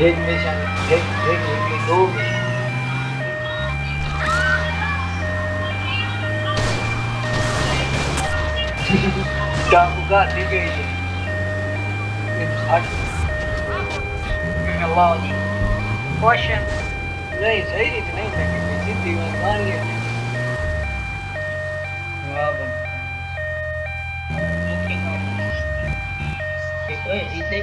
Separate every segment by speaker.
Speaker 1: एक मिशन एक एक एक दो मिशन डाकू का दी गई है ये हट
Speaker 2: वाह जी क्वेश्चन
Speaker 1: नहीं सही रीत नहीं लगी सीधी बात मान गया वाह बन
Speaker 2: ओए इतने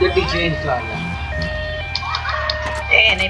Speaker 1: Let
Speaker 2: me change car. Damn